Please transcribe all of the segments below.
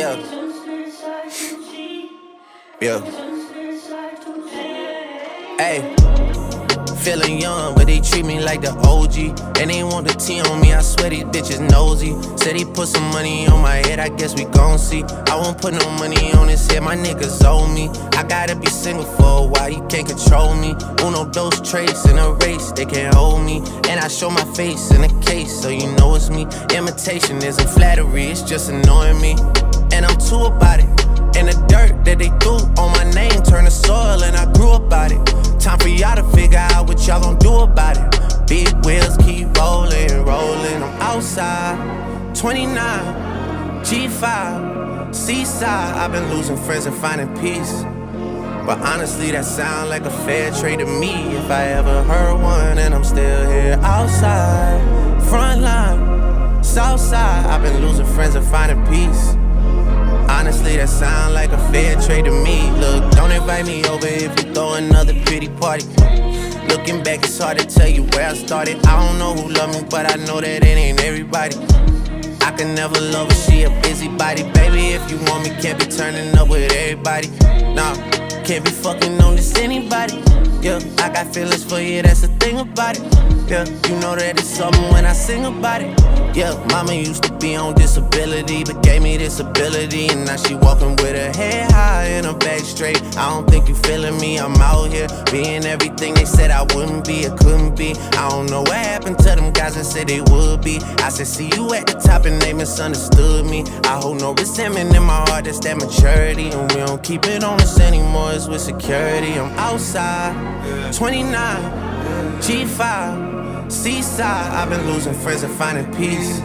Yeah. Yeah. Hey. Feeling young, but they treat me like the OG. And they want the tea on me, I swear these bitches nosy. Said he put some money on my head, I guess we gon' see. I won't put no money on his head, my niggas owe me. I gotta be single for a while, you can't control me. Uno, those traits in a race, they can't hold me. And I show my face in a case, so you know it's me. Imitation isn't flattery, it's just annoying me. And I'm too about it. And the dirt that they threw on my name turned to soil, and I grew about it. Time for y'all to figure out what y'all gon' do about it. Big wheels keep rolling, rolling. I'm outside, 29, G5, Seaside. I've been losing friends and finding peace. But honestly, that sound like a fair trade to me. If I ever heard one, and I'm still here outside, front line, south side. I've been losing friends and finding peace. Honestly, that sound like a fair trade to me. Look, don't invite me over if you throw another pretty party. Looking back, it's hard to tell you where I started. I don't know who loved me, but I know that it ain't everybody. I can never love her, she a busybody. Baby, if you want me, can't be turning up with everybody. Nah, can't be fucking on this anybody. Yeah, I got feelings for you, that's the thing about it. Yeah, you know that it's something when I sing about it. Yeah, mama used to be on disability, but gave me this ability. And now she walking with her head high and her back straight. I don't think you feeling me, I'm out here being everything they said I wouldn't be or couldn't be. I don't know what happened to them guys that said they would be. I said, see you at the top and they misunderstood me. I hold no resentment in my heart, that's that maturity. And we don't keep it on us anymore, it's with security. I'm outside, 29, G5. Seaside, I've been losing friends and finding peace.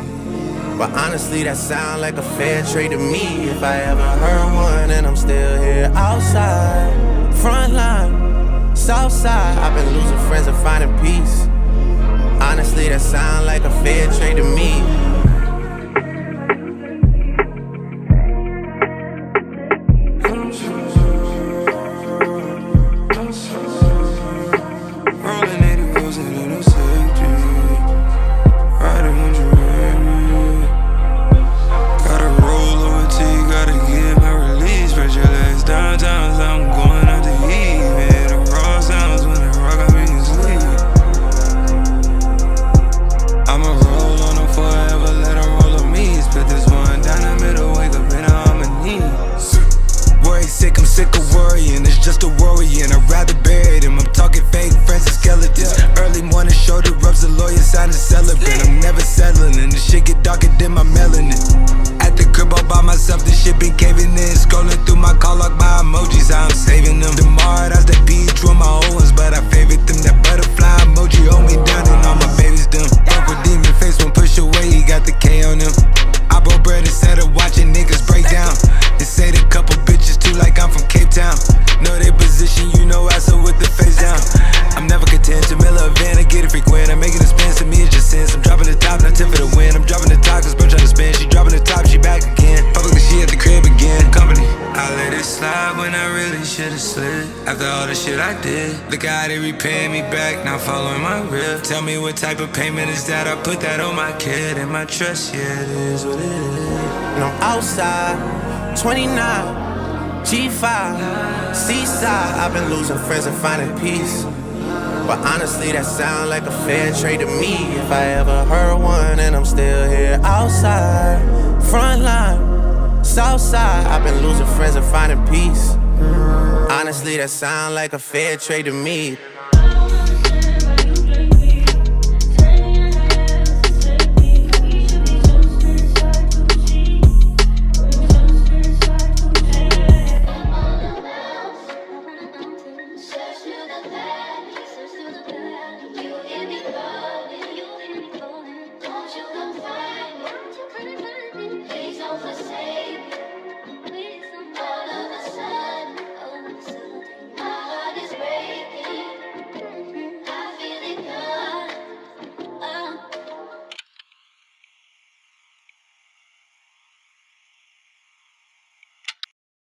But honestly, that sound like a fair trade to me. If I ever heard one, and I'm still here outside, front line, south side. I've been losing friends and finding peace. Honestly, that sound like a fair trade to me. a worrying, it's just a worrying. I'd rather bury them. I'm talking fake friends and skeletons. Early morning shoulder rubs, the lawyer sign a celebrant. I'm never settling, and this shit get darker than my melanin. At the crib all by myself, this shit been caving in. Scrolling through my call log my emojis, I'm saving them. The Mardis, the beach with my old ones, but I type of payment is that? I put that on my kid and my trust, yeah, it is what it is. And I'm outside, 29, G5, Seaside. I've been losing friends and finding peace. But honestly, that sound like a fair trade to me. If I ever heard one, and I'm still here outside, front line, south side. I've been losing friends and finding peace. Honestly, that sound like a fair trade to me.